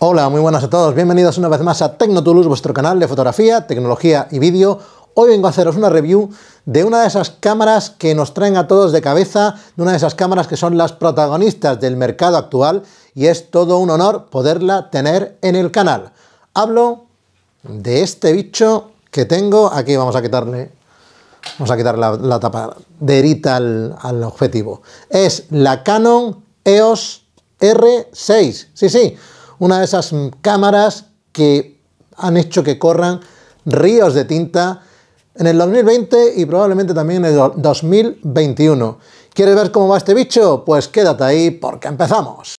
Hola, muy buenas a todos, bienvenidos una vez más a Tecnotulus, vuestro canal de fotografía, tecnología y vídeo. Hoy vengo a haceros una review de una de esas cámaras que nos traen a todos de cabeza, de una de esas cámaras que son las protagonistas del mercado actual y es todo un honor poderla tener en el canal. Hablo de este bicho que tengo, aquí vamos a quitarle, vamos a quitar la, tapa de erita al, al objetivo. Es la Canon EOS R6, sí, sí, una de esas cámaras que han hecho que corran ríos de tinta en el 2020 y probablemente también en el 2021. ¿Quieres ver cómo va este bicho? Pues quédate ahí porque empezamos.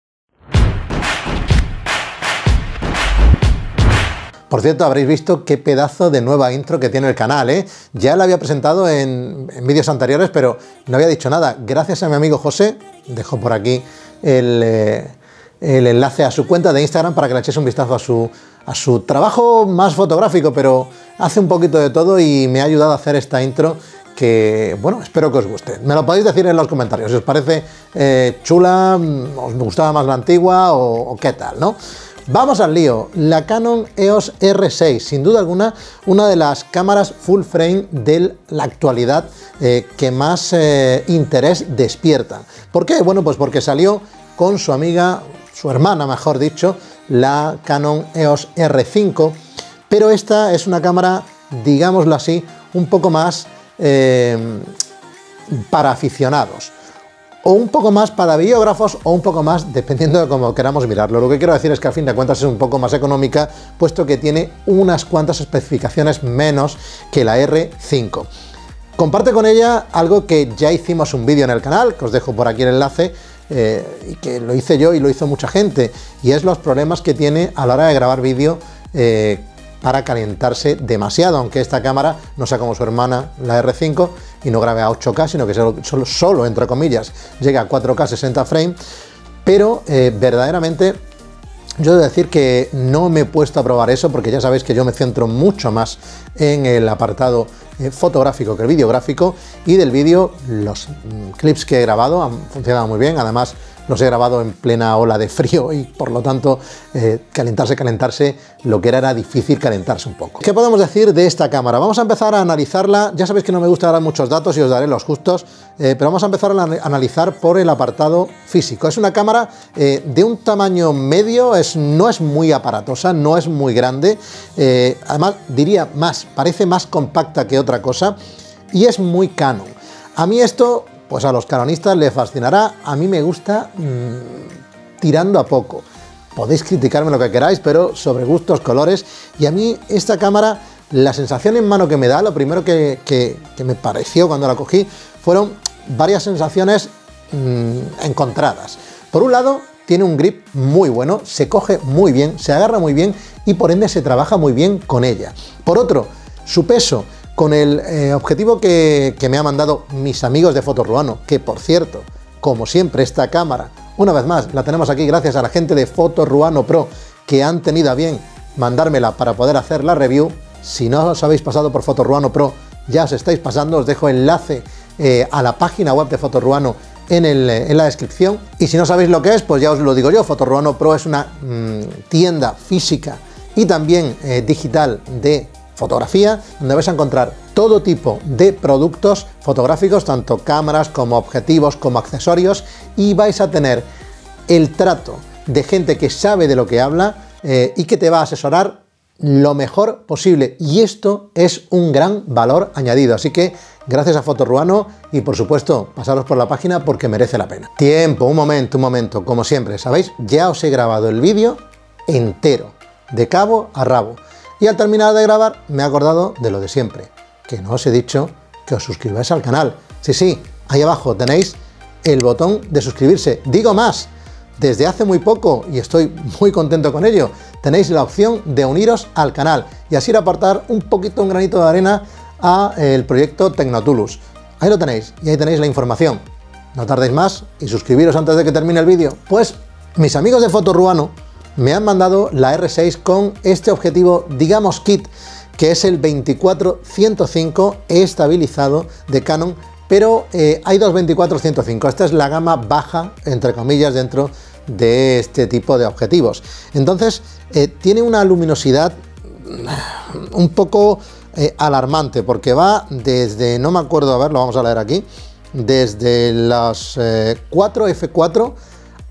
Por cierto, habréis visto qué pedazo de nueva intro que tiene el canal, ¿eh? Ya la había presentado en, vídeos anteriores, pero no había dicho nada. Gracias a mi amigo José, dejo por aquí el, eh, el enlace a su cuenta de Instagram para que le echéis un vistazo a su, a su trabajo más fotográfico, pero hace un poquito de todo y me ha ayudado a hacer esta intro que, bueno, espero que os guste. Me lo podéis decir en los comentarios si os parece eh, chula, mm, os gustaba más la antigua o, qué tal, ¿no? Vamos al lío. La Canon EOS R6, sin duda alguna, una de las cámaras full frame de la actualidad eh, que más eh, interés despierta. ¿Por qué? Bueno, pues porque salió con su amiga su hermana, mejor dicho, la Canon EOS R5, pero esta es una cámara, digámoslo así, un poco más eh, para aficionados o un poco más para biógrafos o un poco más dependiendo de cómo queramos mirarlo. Lo que quiero decir es que a fin de cuentas es un poco más económica puesto que tiene unas cuantas especificaciones menos que la R5. Comparte con ella algo que ya hicimos un vídeo en el canal, que os dejo por aquí el enlace, eh, y que lo hice yo y lo hizo mucha gente, y es los problemas que tiene a la hora de grabar vídeo eh, para calentarse demasiado, aunque esta cámara no sea como su hermana, la R5, y no grabe a 8K, sino que solo, solo, entre comillas, llega a 4K 60 frames, pero eh, verdaderamente yo debo decir que no me he puesto a probar eso porque ya sabéis que yo me centro mucho más en el apartado eh, fotográfico que el videográfico y del vídeo los mm, clips que he grabado han funcionado muy bien, además los he grabado en plena ola de frío y por lo tanto eh, calentarse, calentarse, lo que era era difícil calentarse un poco. ¿Qué podemos decir de esta cámara? Vamos a empezar a analizarla, ya sabéis que no me gusta dar muchos datos y os daré los justos, eh, pero vamos a empezar a analizar por el apartado físico. Es una cámara eh, de un tamaño medio, es, no es muy aparatosa, no es muy grande, además diría más, parece más compacta que otra cosa y es muy Canon. A mí esto pues a los canonistas les fascinará, a mí me gusta mm, tirando a poco. Podéis criticarme lo que queráis, pero sobre gustos, colores, y a mí esta cámara, la sensación en mano que me da, lo primero que, me pareció cuando la cogí, fueron varias sensaciones mm, encontradas. Por un lado, tiene un grip muy bueno, se coge muy bien, se agarra muy bien y por ende se trabaja muy bien con ella. Por otro, su peso con el eh, objetivo que, me ha mandado mis amigos de Fotorruano, que por cierto, como siempre, esta cámara, una vez más, la tenemos aquí gracias a la gente de Fotorruano Pro, que han tenido a bien mandármela para poder hacer la review. Si no os habéis pasado por Fotorruano Pro, ya os estáis pasando, os dejo enlace eh, a la página web de Fotorruano en, en, la descripción. Y si no sabéis lo que es, pues ya os lo digo yo, Fotorruano Pro es una mm, tienda física y también eh, digital de fotografía, donde vais a encontrar todo tipo de productos fotográficos, tanto cámaras como objetivos como accesorios, y vais a tener el trato de gente que sabe de lo que habla eh, y que te va a asesorar lo mejor posible. Y esto es un gran valor añadido. Así que gracias a Fotorruano y por supuesto pasaros por la página porque merece la pena. Tiempo, un momento, un momento. Como siempre, ¿sabéis? Ya os he grabado el vídeo entero, de cabo a rabo. Y al terminar de grabar me he acordado de lo de siempre, que no os he dicho que os suscribáis al canal. Sí, sí, ahí abajo tenéis el botón de suscribirse. Digo más, desde hace muy poco, y estoy muy contento con ello, tenéis la opción de uniros al canal y así aportar un poquito, un granito de arena a el proyecto Tecnotulus. Ahí lo tenéis, y ahí tenéis la información. No tardéis más y suscribiros antes de que termine el vídeo. Pues mis amigos de Fotorruano me han mandado la R6 con este objetivo, digamos kit, que es el 24-105 estabilizado de Canon, pero eh, hay dos 24-105. Esta es la gama baja, entre comillas, dentro de este tipo de objetivos. Entonces, eh, tiene una luminosidad mm, un poco eh, alarmante, porque va desde, no me acuerdo, a ver, lo vamos a leer aquí, desde las 4F4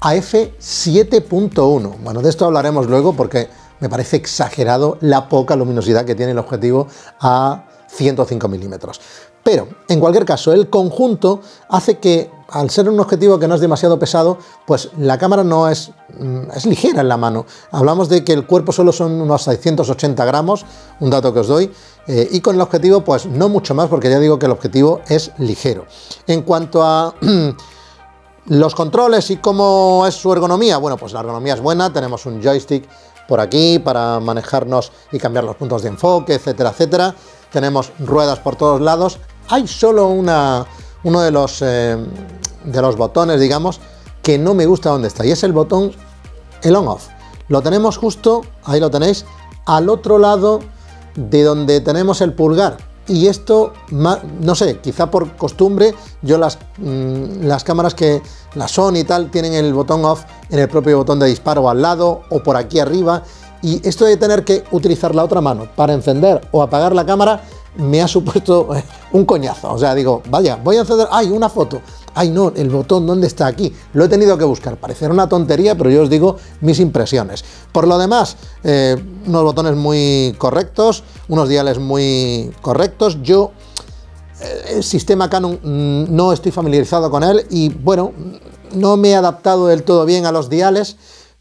a F7.1. Bueno, de esto hablaremos luego porque me parece exagerado la poca luminosidad que tiene el objetivo a 105 milímetros. Pero, en cualquier caso, el conjunto hace que, al ser un objetivo que no es demasiado pesado, pues la cámara no es, mm, es ligera en la mano. Hablamos de que el cuerpo solo son unos 680 gramos, un dato que os doy, eh, y con el objetivo, pues no mucho más, porque ya digo que el objetivo es ligero. En cuanto a... Los controles y cómo es su ergonomía, bueno, pues la ergonomía es buena, tenemos un joystick por aquí para manejarnos y cambiar los puntos de enfoque, etcétera, etcétera. Tenemos ruedas por todos lados. Hay solo una, uno de los, eh, de los botones, digamos, que no me gusta dónde está, y es el botón el on-off. Lo tenemos justo, ahí lo tenéis, al otro lado de donde tenemos el pulgar y esto, no sé, quizá por costumbre, yo las, mm, las cámaras que la Sony y tal tienen el botón off en el propio botón de disparo al lado o por aquí arriba. Y esto de tener que utilizar la otra mano para encender o apagar la cámara me ha supuesto eh, un coñazo. O sea, digo, vaya, voy a encender, ¡ay, una foto! ¡Ay, no! El botón, ¿dónde está aquí? Lo he tenido que buscar. Parecerá una tontería, pero yo os digo mis impresiones. Por lo demás, eh, unos botones muy correctos, unos diales muy correctos. Yo, eh, el sistema Canon, mm, no estoy familiarizado con él y, bueno, no me he adaptado del todo bien a los diales,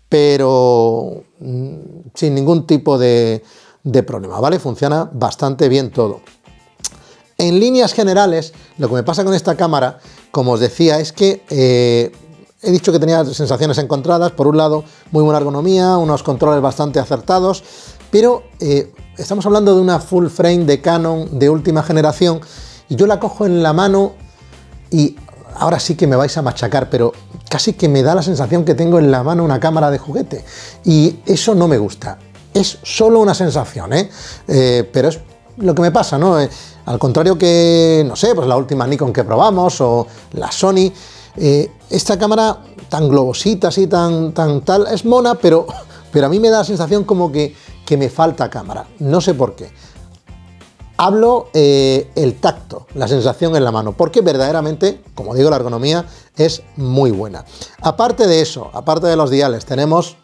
pero mm, sin ningún tipo de de problema, ¿vale? Funciona bastante bien todo. En líneas generales, lo que me pasa con esta cámara, como os decía, es que eh, he dicho que tenía sensaciones encontradas. Por un lado, muy buena ergonomía, unos controles bastante acertados, pero eh, estamos hablando de una full frame de Canon de última generación y yo la cojo en la mano y ahora sí que me vais a machacar, pero casi que me da la sensación que tengo en la mano una cámara de juguete y eso no me gusta es solo una sensación, ¿eh? ¿eh? pero es lo que me pasa, ¿no? Eh, al contrario que, no sé, pues la última Nikon que probamos o la Sony, eh, esta cámara tan globosita, así, tan, tan tal, es mona, pero, pero a mí me da la sensación como que, que me falta cámara, no sé por qué. Hablo el tacto, la sensación en la mano, porque verdaderamente, como digo, la ergonomía es muy buena. Aparte de eso, aparte de los diales, tenemos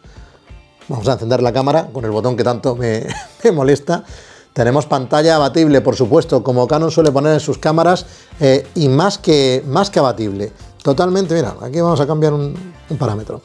Vamos a encender la cámara con el botón que tanto me, molesta. Tenemos pantalla abatible, por supuesto, como Canon suele poner en sus cámaras, eh, y más que, más que abatible. Totalmente, mira, aquí vamos a cambiar un, parámetro.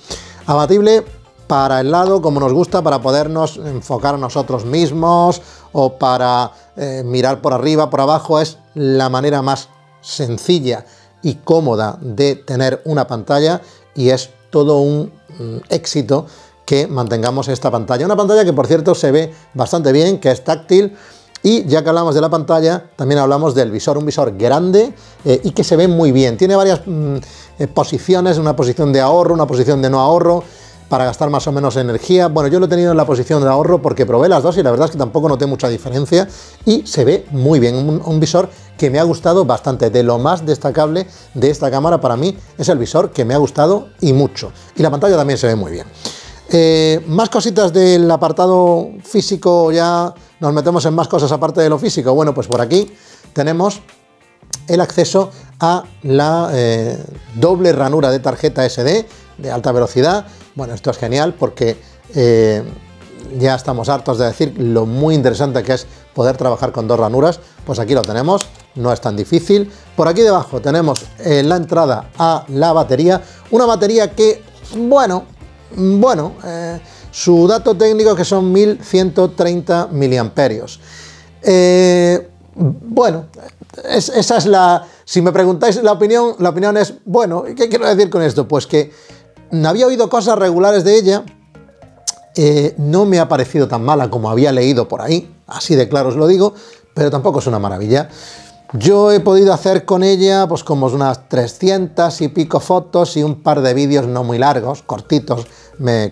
Abatible para el lado, como nos gusta, para podernos enfocar a nosotros mismos o para eh, mirar por arriba, por abajo. Es la manera más sencilla y cómoda de tener una pantalla y es todo un mm, éxito que mantengamos esta pantalla. Una pantalla que por cierto se ve bastante bien, que es táctil. Y ya que hablamos de la pantalla, también hablamos del visor, un visor grande eh, y que se ve muy bien. Tiene varias mm, eh, posiciones, una posición de ahorro, una posición de no ahorro, para gastar más o menos energía. Bueno, yo lo he tenido en la posición de ahorro porque probé las dos y la verdad es que tampoco noté mucha diferencia y se ve muy bien. Un, un visor que me ha gustado bastante. De lo más destacable de esta cámara para mí es el visor que me ha gustado y mucho. Y la pantalla también se ve muy bien. Eh, más cositas del apartado físico, ya nos metemos en más cosas aparte de lo físico. Bueno, pues por aquí tenemos el acceso a la eh, doble ranura de tarjeta SD de alta velocidad. Bueno, esto es genial porque eh, ya estamos hartos de decir lo muy interesante que es poder trabajar con dos ranuras. Pues aquí lo tenemos, no es tan difícil. Por aquí debajo tenemos la entrada a la batería, una batería que, bueno, bueno, eh, su dato técnico que son 1130 miliamperios. Eh, bueno, esa es la... Si me preguntáis la opinión, la opinión es, bueno, ¿qué quiero decir con esto? Pues que había oído cosas regulares de ella, eh, no me ha parecido tan mala como había leído por ahí, así de claro os lo digo, pero tampoco es una maravilla. Yo he podido hacer con ella pues como unas 300 y pico fotos y un par de vídeos no muy largos, cortitos,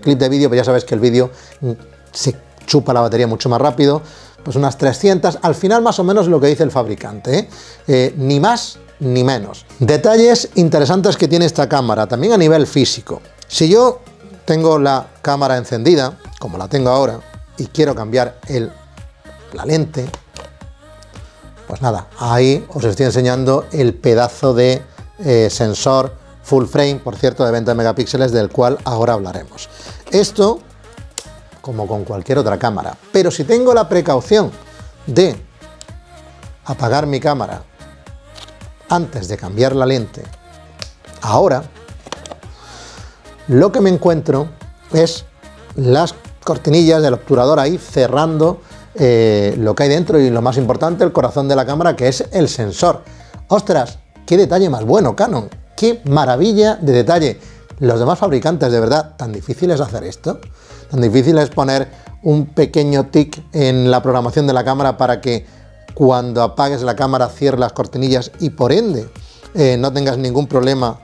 clip de vídeo, pues ya sabes que el vídeo mm, se chupa la batería mucho más rápido, pues unas 300, al final más o menos lo que dice el fabricante, ¿eh? Eh, ni más ni menos. Detalles interesantes que tiene esta cámara, también a nivel físico. Si yo tengo la cámara encendida, como la tengo ahora, y quiero cambiar el, la lente, pues nada, ahí os estoy enseñando el pedazo de eh, sensor full frame, por cierto, de 20 megapíxeles, del cual ahora hablaremos. Esto, como con cualquier otra cámara, pero si tengo la precaución de apagar mi cámara antes de cambiar la lente, ahora lo que me encuentro es las cortinillas del obturador ahí cerrando eh, lo que hay dentro y lo más importante, el corazón de la cámara, que es el sensor. ¡Ostras! ¡Qué detalle más bueno, Canon! ¡Qué maravilla de detalle! Los demás fabricantes, de verdad, ¿tan difícil es hacer esto? ¿Tan difícil es poner un pequeño tic en la programación de la cámara para que cuando apagues la cámara cierre las cortinillas y por ende eh, no tengas ningún problema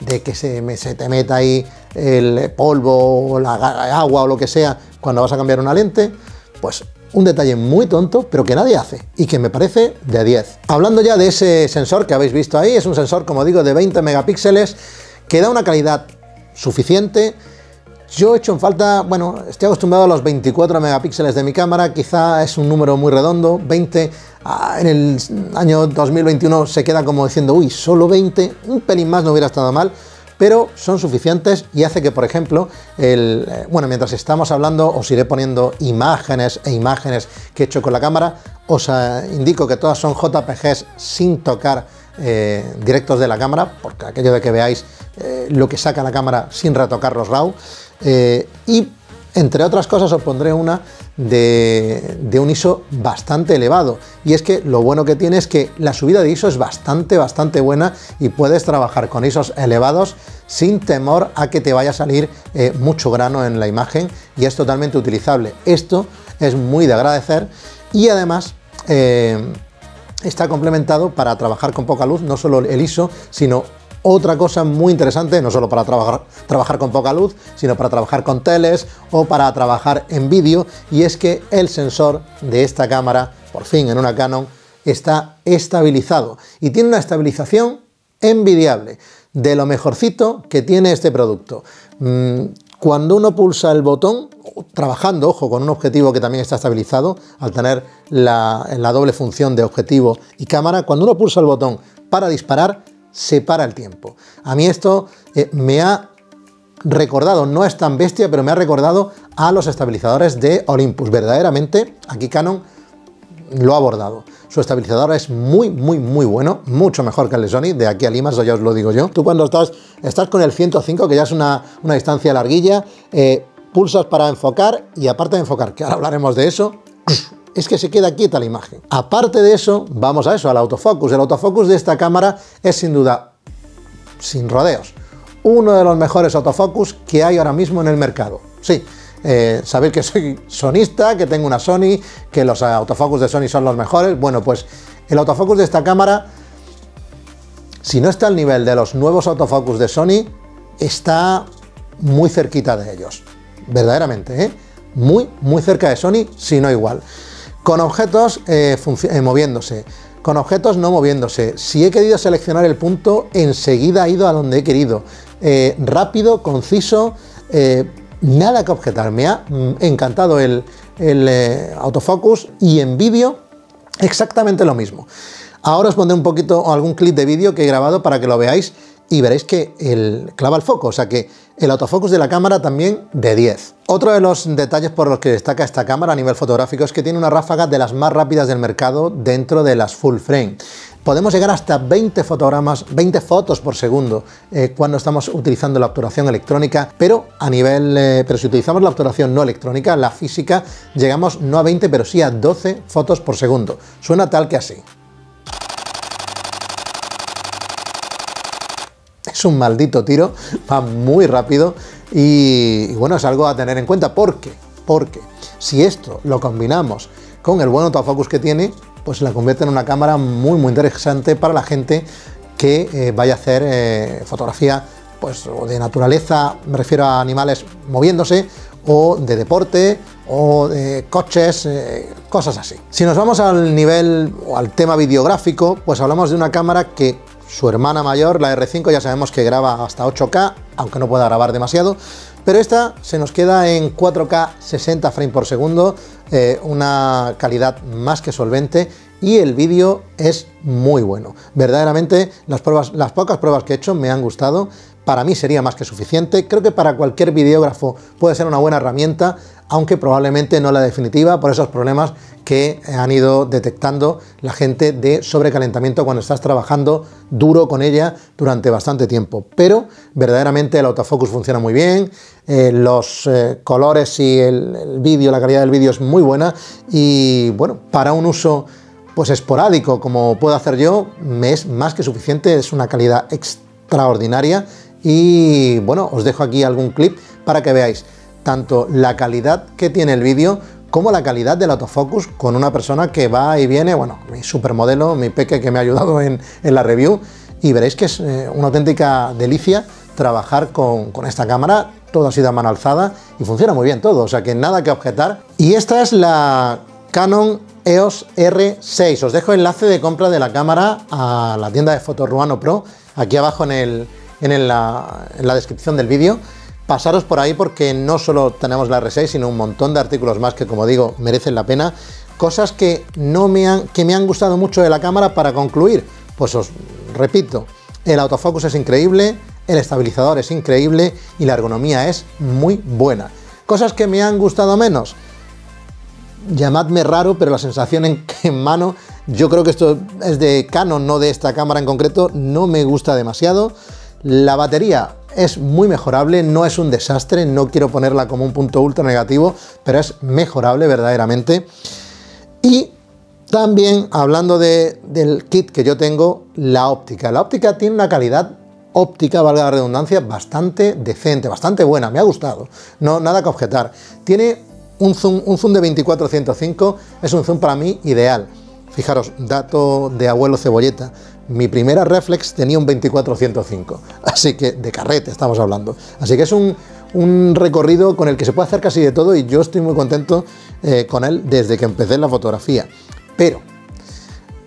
de que se, se, te meta ahí el polvo o la agua o lo que sea cuando vas a cambiar una lente? Pues un detalle muy tonto, pero que nadie hace y que me parece de 10. Hablando ya de ese sensor que habéis visto ahí, es un sensor, como digo, de 20 megapíxeles que da una calidad suficiente. Yo he hecho en falta, bueno, estoy acostumbrado a los 24 megapíxeles de mi cámara, quizá es un número muy redondo, 20, ah, en el año 2021 se queda como diciendo, uy, solo 20, un pelín más no hubiera estado mal, pero son suficientes y hace que, por ejemplo, el, eh, bueno, mientras estamos hablando os iré poniendo imágenes e imágenes que he hecho con la cámara, os eh, indico que todas son JPGs sin tocar eh, directos de la cámara, porque aquello de que veáis lo que saca la cámara sin retocar los RAW, y entre otras cosas os pondré una de, un ISO bastante elevado. Y es que lo bueno que tiene es que la subida de ISO es bastante, bastante buena y puedes trabajar con ISOs elevados sin temor a que te vaya a salir eh, mucho grano en la imagen y es totalmente utilizable. Esto es muy de agradecer y además... Eh, está complementado para trabajar con poca luz, no solo el ISO, sino otra cosa muy interesante, no solo para trabajar, con poca luz, sino para trabajar con teles o para trabajar en vídeo, y es que el sensor de esta cámara, por fin en una Canon, está estabilizado y tiene una estabilización envidiable, de lo mejorcito que tiene este producto. Mm, cuando uno pulsa el botón, trabajando, ojo, con un objetivo que también está estabilizado, al tener la doble función de objetivo y cámara, cuando uno pulsa el botón para disparar, separa el tiempo. A mí esto eh, me ha recordado, no es tan bestia, pero me ha recordado a los estabilizadores de Olympus. Verdaderamente, aquí Canon lo ha abordado. Su estabilizador es muy, muy, muy bueno, mucho mejor que el de Sony, de aquí a Lima, eso ya os lo digo yo. Tú cuando estás, estás con el 105, que ya es una, distancia larguilla, eh, pulsas para enfocar y aparte de enfocar, que ahora hablaremos de eso, es que se queda quieta la imagen. Aparte de eso, vamos a eso, al autofocus. El autofocus de esta cámara es sin duda, sin rodeos, uno de los mejores autofocus que hay ahora mismo en el mercado. Sí, eh, sabéis que soy sonista, que tengo una Sony, que los autofocus de Sony son los mejores. Bueno, pues el autofocus de esta cámara, si no está al nivel de los nuevos autofocus de Sony, está muy cerquita de ellos. Verdaderamente, ¿eh? Muy, muy cerca de Sony, si no igual. Con objetos eh, eh, moviéndose, con objetos no moviéndose. Si he querido seleccionar el punto, enseguida he ido a donde he querido. Eh, rápido, conciso, nada que objetar. Me ha mm, encantado el, autofocus y en vídeo exactamente lo mismo. Ahora os pondré un poquito algún clip de vídeo que he grabado para que lo veáis y veréis que el clava el foco, o sea que el autofocus de la cámara también de 10. Otro de los detalles por los que destaca esta cámara a nivel fotográfico es que tiene una ráfaga de las más rápidas del mercado dentro de las full frame. Podemos llegar hasta 20 fotogramas, 20 fotos por segundo eh, cuando estamos utilizando la obturación electrónica, pero a nivel, eh, pero si utilizamos la obturación no electrónica, la física, llegamos no a 20, pero sí a 12 fotos por segundo. Suena tal que así. Es un maldito tiro, va muy rápido y, bueno, es algo a tener en cuenta. ¿Por qué? Porque si esto lo combinamos con el buen autofocus que tiene, pues la convierte en una cámara muy muy interesante para la gente que eh, vaya a hacer eh, fotografía pues de naturaleza, me refiero a animales moviéndose, o de deporte, o de coches, eh, cosas así. Si nos vamos al nivel o al tema videográfico, pues hablamos de una cámara que su hermana mayor, la R5, ya sabemos que graba hasta 8K, aunque no pueda grabar demasiado, pero esta se nos queda en 4K 60 frames por segundo, eh, una calidad más que solvente y el vídeo es muy bueno. Verdaderamente las, las pocas pruebas que he hecho me han gustado, para mí sería más que suficiente, creo que para cualquier videógrafo puede ser una buena herramienta, aunque probablemente no la definitiva por esos problemas que han ido detectando la gente de sobrecalentamiento cuando estás trabajando duro con ella durante bastante tiempo. Pero verdaderamente el autofocus funciona muy bien, eh, los eh, colores y el, vídeo, la calidad del vídeo es muy buena y bueno, para un uso pues esporádico como puedo hacer yo, me es más que suficiente, es una calidad extraordinaria y bueno, os dejo aquí algún clip para que veáis tanto la calidad que tiene el vídeo como la calidad del autofocus con una persona que va y viene, bueno, mi supermodelo, mi peque que me ha ayudado en, la review y veréis que es eh, una auténtica delicia trabajar con, esta cámara, todo ha sido a mano alzada y funciona muy bien todo, o sea que nada que objetar. Y esta es la Canon EOS R6, os dejo el enlace de compra de la cámara a la tienda de Fotoruano Pro, aquí abajo en, la, en la descripción del vídeo pasaros por ahí porque no solo tenemos la R6, sino un montón de artículos más que, como digo, merecen la pena. Cosas que, no me han, que me han gustado mucho de la cámara para concluir. Pues os repito, el autofocus es increíble, el estabilizador es increíble y la ergonomía es muy buena. Cosas que me han gustado menos. Llamadme raro, pero la sensación en, en mano, yo creo que esto es de Canon, no de esta cámara en concreto, no me gusta demasiado. La batería es muy mejorable, no es un desastre, no quiero ponerla como un punto ultra negativo, pero es mejorable verdaderamente. Y también hablando del kit que yo tengo, la óptica. La óptica tiene una calidad óptica, valga la redundancia, bastante decente, bastante buena, me ha gustado, no, nada que objetar. Tiene un zoom, un zoom de 24-105, es un zoom para mí ideal. Fijaros, dato de abuelo cebolleta, mi primera reflex tenía un 24-105, así que de carrete estamos hablando. Así que es un, recorrido con el que se puede hacer casi de todo y yo estoy muy contento eh, con él desde que empecé la fotografía. Pero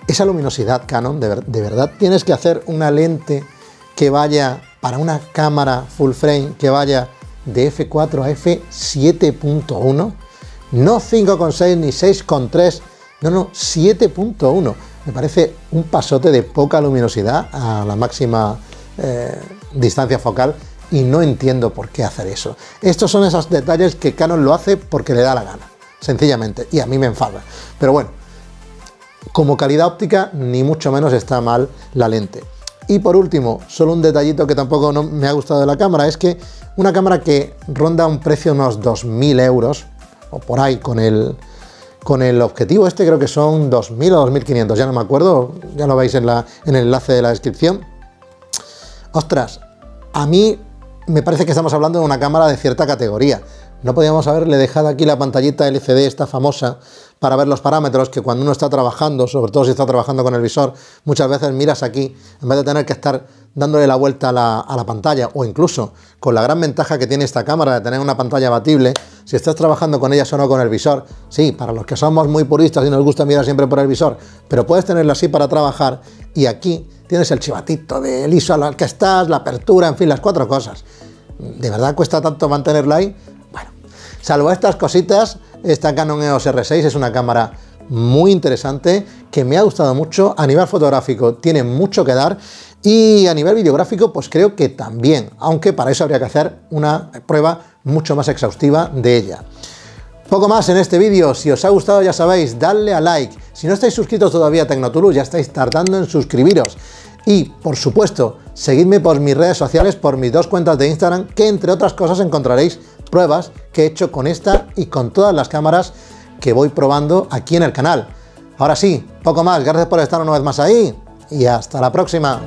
esa luminosidad Canon, de, de verdad tienes que hacer una lente que vaya para una cámara full frame que vaya de f4 a f7.1, no 5.6 ni 6.3, no, no, 7.1 me parece un pasote de poca luminosidad a la máxima eh, distancia focal y no entiendo por qué hacer eso. Estos son esos detalles que Canon lo hace porque le da la gana, sencillamente, y a mí me enfada. Pero bueno, como calidad óptica, ni mucho menos está mal la lente. Y por último, solo un detallito que tampoco me ha gustado de la cámara, es que una cámara que ronda un precio de unos 2.000 euros, o por ahí con el, con el objetivo este creo que son 2.000 o 2.500, ya no me acuerdo, ya lo veis en, la, en el enlace de la descripción. Ostras, a mí me parece que estamos hablando de una cámara de cierta categoría. No podíamos haberle dejado aquí la pantallita LCD, esta famosa, para ver los parámetros que cuando uno está trabajando, sobre todo si está trabajando con el visor, muchas veces miras aquí, en vez de tener que estar dándole la vuelta a la, pantalla, o incluso con la gran ventaja que tiene esta cámara de tener una pantalla abatible, si estás trabajando con ella solo con el visor, sí, para los que somos muy puristas y nos gusta mirar siempre por el visor, pero puedes tenerlo así para trabajar y aquí tienes el chivatito del ISO al que estás, la apertura, en fin, las cuatro cosas. ¿De verdad cuesta tanto mantenerla ahí? Salvo estas cositas, esta Canon EOS R6 es una cámara muy interesante que me ha gustado mucho. A nivel fotográfico tiene mucho que dar y a nivel videográfico pues creo que también, aunque para eso habría que hacer una prueba mucho más exhaustiva de ella. Poco más en este vídeo, si os ha gustado ya sabéis, dadle a like. Si no estáis suscritos todavía a Tecnotulu, ya estáis tardando en suscribiros. Y, por supuesto, seguidme por mis redes sociales, por mis dos cuentas de Instagram, que entre otras cosas encontraréis pruebas que he hecho con esta y con todas las cámaras que voy probando aquí en el canal. Ahora sí, poco más, gracias por estar una vez más ahí y hasta la próxima.